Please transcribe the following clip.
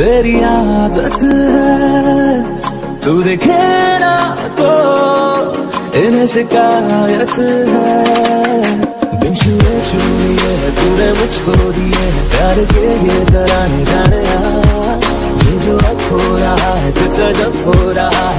तेरी आदत है, तू देखे ना तो इन्हें शिकायत है। बिन छुए छुए तूने मुझको दिए, प्यार के ये तराने जाने ये जो अब हो रहा है कुछ जब हो रहा है